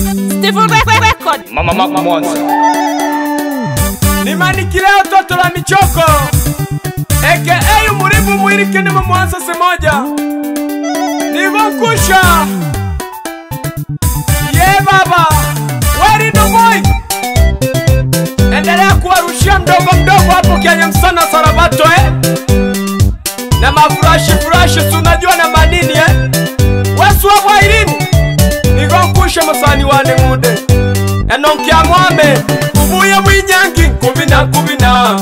Steven Record. Mama Mac Mwanza. Nimanikilia toto la michoko. eke eyu Muribu Mwirike ni Mwanza simoja. Nimekusha. Ye yeah, baba. Where the boy? Endelea kuwarushia mdogo mdogo hapo Kenya msana sarabato eh. Na mafurashi furashi tunajua na madini eh. Wewe sio mushe masani wane ngude enonkia mwame Kubuya mwinyangi kubina kubina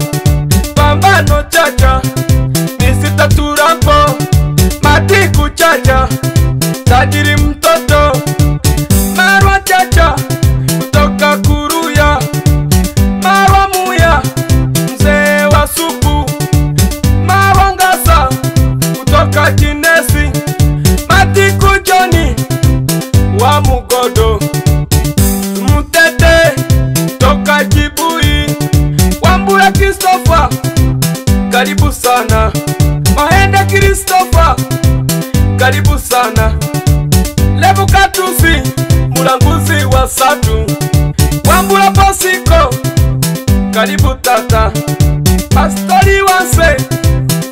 Thank you. mulanguzi wa satu wambula posiko karibu tata pastori wase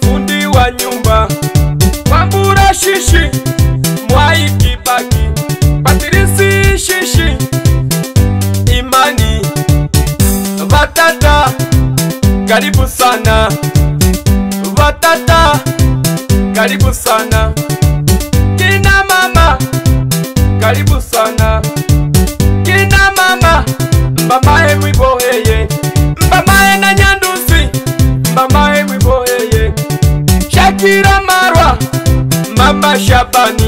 fundi wa nyumba wambula shishi mwai kibaki patirisi shishi imani vatata karibu sana vatata karibu sana iṣẹ́ bá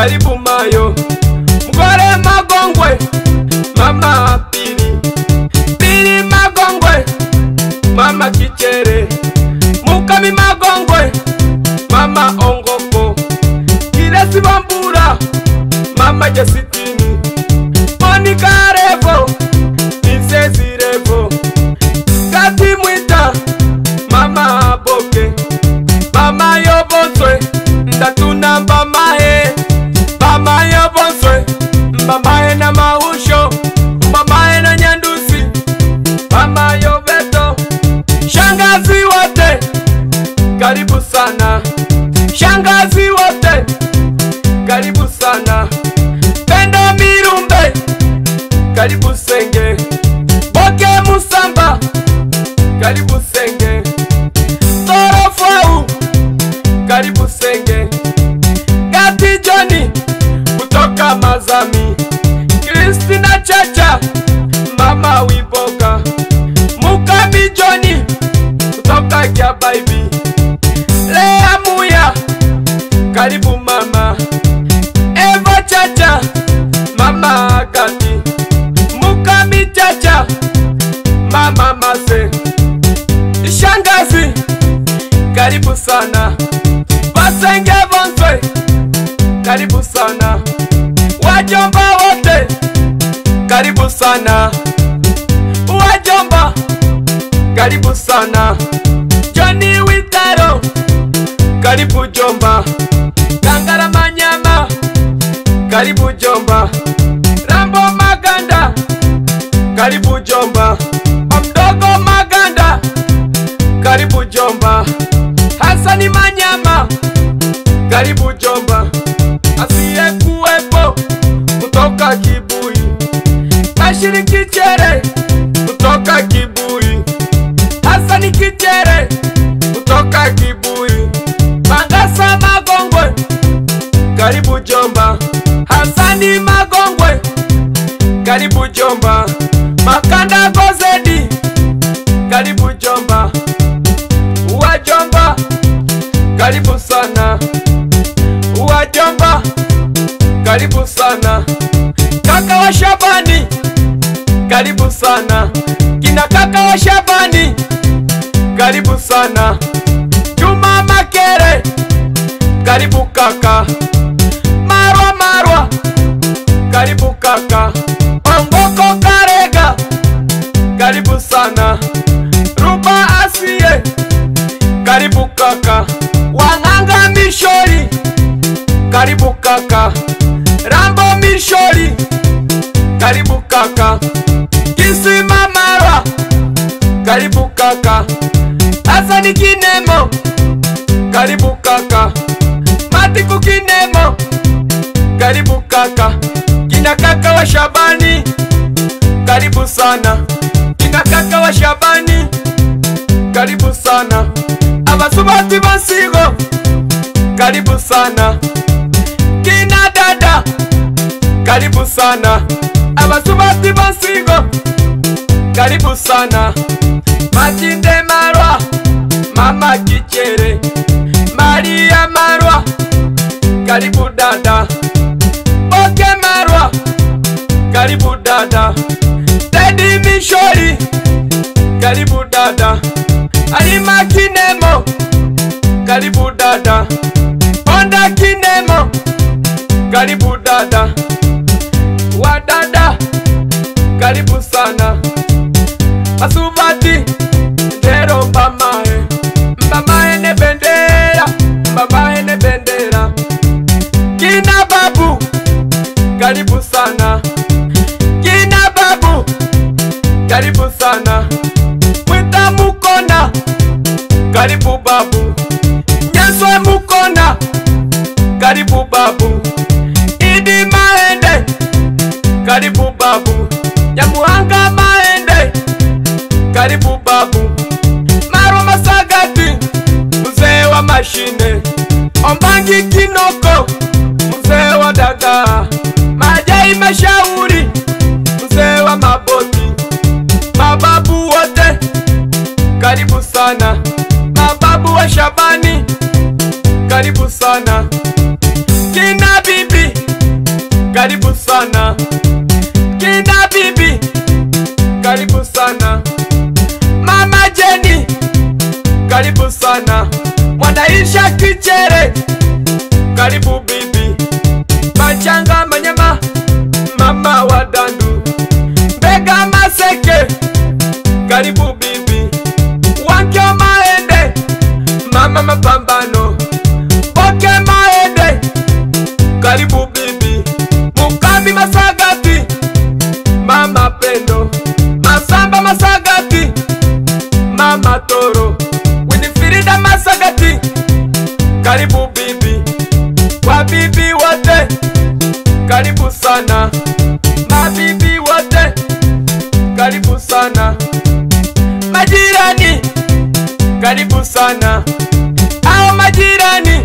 karibu mayo mugore magongwe number. sana kina kaka wa Shabani, karibu sana Juma Makere, karibu kaka Marwa Marwa, karibu kaka Ongoko Karega, karibu sana Ruba Asie, karibu kaka Wang'anga Mishori, karibu kaka Rambo Mishori, karibu kaka kaka Hasani Kinemo, karibu kaka Matiku Kinemo, karibu kaka Kina kaka wa Shabani, karibu sana Kina kaka wa Shabani, karibu sana Abasubati Basigo, karibu sana Kina dada, karibu sana Abasubati Basigo, karibu sana machinde marwa mamakichere maria marwa karibu dada boke marwa karibu dada tedi mishori karibu dada arima kinemo karibu dada ponda kinemo karibu dada sana karibu sana aho majirani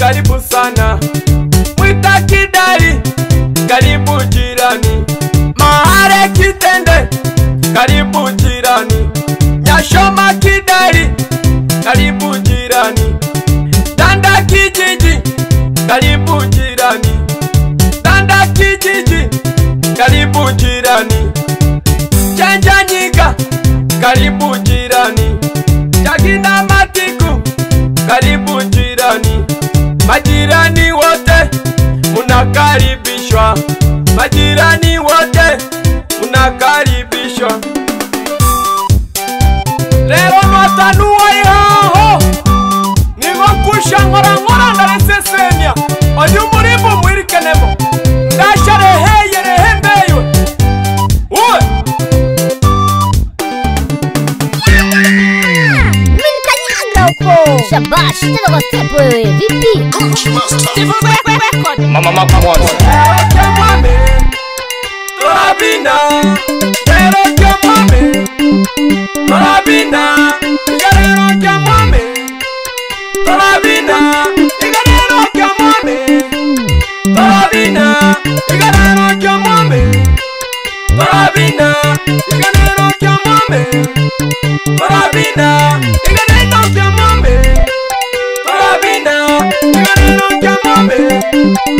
karibu sana mwita kidali karibu jirani mahare kitende karibu jirani nyashoma kidali karibu jirani danda kijiji karibu jirani danda kijiji karibu jirani chanjanyika karibu jirani sina matiku karibu jirani majirani wote munakaribishwa majirani wote munakaribishwa lelo matanuwa ihoho nivakusha ngoramo Robina, you got a rock your mommy. Robina, you got a rock your mommy. Robina, you got a rock your mommy. Robina, you got a rock your mommy. Robina, you got a rock your mommy. Thank you.